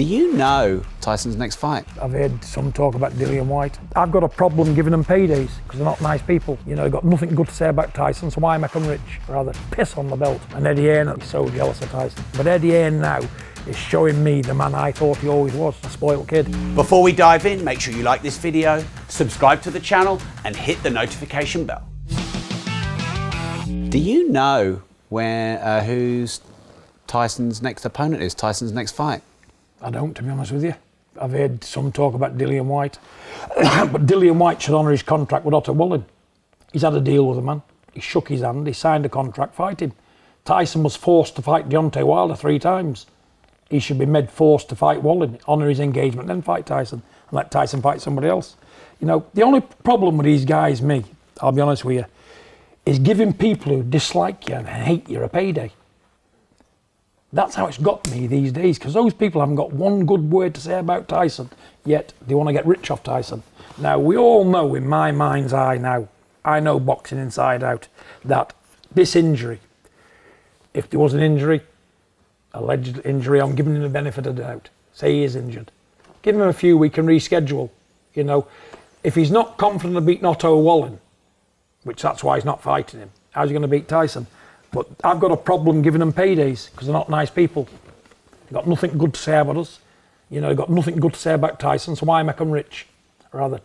Do you know Tyson's next fight? I've heard some talk about Dillian Whyte. I've got a problem giving them paydays because they're not nice people. You know, they've got nothing good to say about Tyson, so why make them rich? Rather piss on the belt. And Eddie Hearn is so jealous of Tyson. But Eddie Hearn now is showing me the man I thought he always was, a spoiled kid. Before we dive in, make sure you like this video, subscribe to the channel, and hit the notification bell. Do you know where uh, who's Tyson's next opponent is? Tyson's next fight? I don't, to be honest with you. I've heard some talk about Dillian Whyte, but Dillian Whyte should honour his contract with Otto Wallin. He's had a deal with the man. He shook his hand. He signed a contract. Fight him. Tyson was forced to fight Deontay Wilder three times. He should be made forced to fight Wallin, honour his engagement, then fight Tyson, and let Tyson fight somebody else. You know, the only problem with these guys, me, I'll be honest with you, is giving people who dislike you and hate you a payday. That's how it's got me these days because those people haven't got one good word to say about Tyson, yet they want to get rich off Tyson. Now, we all know in my mind's eye now, I know boxing inside out, that this injury, if there was an injury, alleged injury, I'm giving him the benefit of the doubt. Say he is injured. Give him a few, we can reschedule. You know, if he's not confident of beating Otto Wallin, which that's why he's not fighting him, how's he going to beat Tyson? But I've got a problem giving them paydays because they're not nice people. They've got nothing good to say about us. You know, they've got nothing good to say about Tyson, so why make them rich? Rather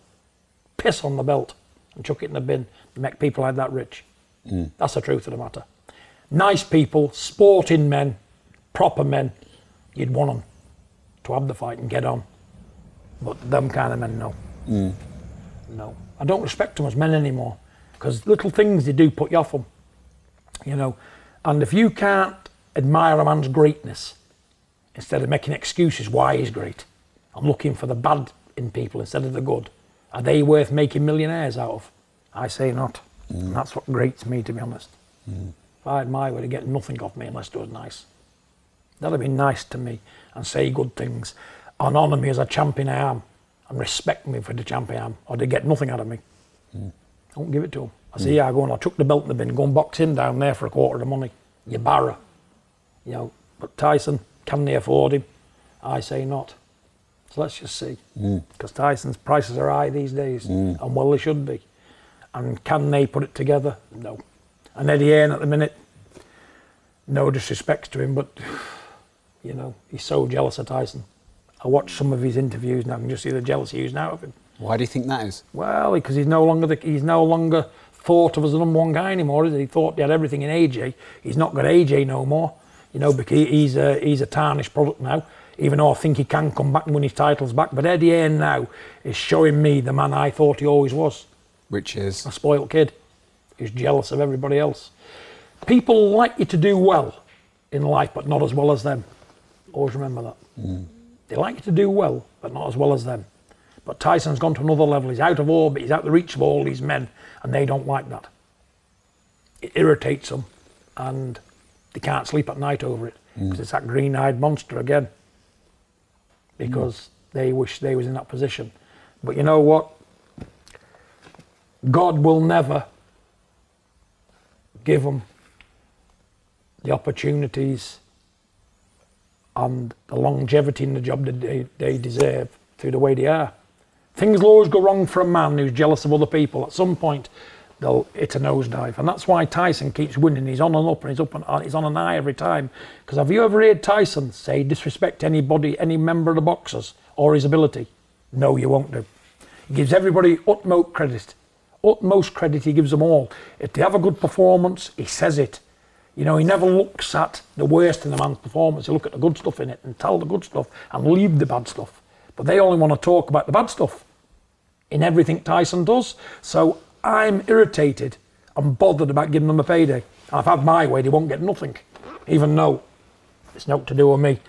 piss on the belt and chuck it in the bin and make people like that rich. Mm. That's the truth of the matter. Nice people, sporting men, proper men, you'd want them to have the fight and get on. But them kind of men, no. Mm. No. I don't respect them as men anymore because little things they do put you off them you know. And if you can't admire a man's greatness instead of making excuses why he's great, I'm looking for the bad in people instead of the good. Are they worth making millionaires out of? I say not. Mm. And that's what grates me, to be honest. Mm. If I had my way to get nothing off me unless it was nice. That'd be nice to me and say good things and honour me as a champion I am and respect me for the champion I am or they get nothing out of me. Mm. I won't give it to them. I said, yeah, I go and I took the belt in the bin, go and box him down there for a quarter of the money. You barra. You know, but Tyson, can they afford him? I say not. So let's just see. Because mm. Tyson's prices are high these days, mm. and well, they should be. And can they put it together? No. And Eddie Hearn at the minute, no disrespect to him, but, you know, he's so jealous of Tyson. I watched some of his interviews and I can just see the jealousy he's out of him. Why do you think that is? Well, because he's no longer the, he's no longer thought of as the number one guy anymore, is he? He thought he had everything in AJ. He's not got AJ no more, you know, because he's a, he's a tarnished product now, even though I think he can come back and win his titles back. But Eddie Hearn now is showing me the man I thought he always was. Which is? A spoilt kid who's jealous of everybody else. People like you to do well in life, but not as well as them. Always remember that. Mm. They like you to do well, but not as well as them. But Tyson's gone to another level. He's out of orbit. He's out of the reach of all these men and they don't like that. It irritates them, and they can't sleep at night over it because mm. it's that green-eyed monster again. Because mm. they wish they was in that position, but you know what? God will never give them the opportunities and the longevity in the job that they, they deserve through the way they are. Things will always go wrong for a man who's jealous of other people. At some point, they'll hit a nosedive. And that's why Tyson keeps winning. He's on and up and he's up and uh, he's on an eye every time. Because have you ever heard Tyson say disrespect anybody, any member of the boxers or his ability? No, you won't do. He gives everybody utmost credit. Utmost credit he gives them all. If they have a good performance, he says it. You know, he never looks at the worst in the man's performance. He look at the good stuff in it and tell the good stuff and leave the bad stuff. But they only want to talk about the bad stuff in everything Tyson does. So I'm irritated and bothered about giving them a payday. And I've had my way, they won't get nothing, even though it's not to do with me.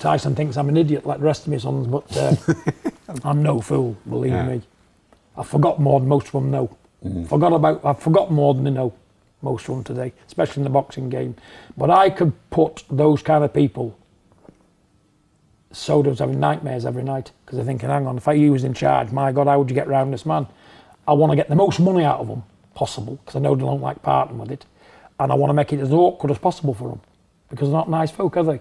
Tyson thinks I'm an idiot like the rest of my sons, but uh, I'm no fool, believe yeah. me. I forgot more than most of them know. Mm. Forgot about, I've forgotten more than they know, most of them today, especially in the boxing game. But I could put those kind of people Soda's having nightmares every night because they're thinking, hang on, if I was in charge, my God, how would you get round this man? I want to get the most money out of them possible because I know they don't like parting with it. And I want to make it as awkward as possible for them because they're not nice folk, are they?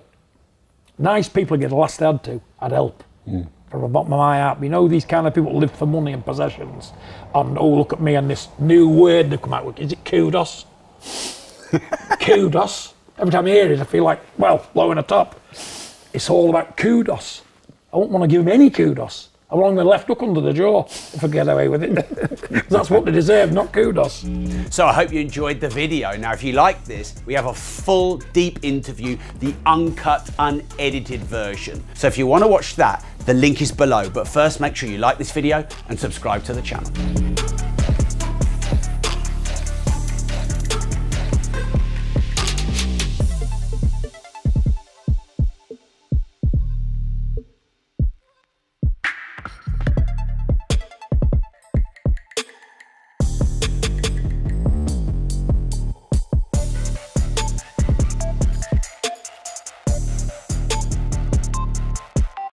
Nice people get the last they had to, I'd help. Hmm. From the bottom of my heart. You know these kind of people live for money and possessions. And oh look at me and this new word they've come out with. Is it kudos? kudos. Every time I hear it, I feel like, well, blowing a top. It's all about kudos. I won't want to give them any kudos. I want them left hook under the jaw if I get away with it. that's what they deserve, not kudos. So I hope you enjoyed the video. Now, if you like this, we have a full, deep interview, the uncut, unedited version. So if you want to watch that, the link is below. But first, make sure you like this video and subscribe to the channel.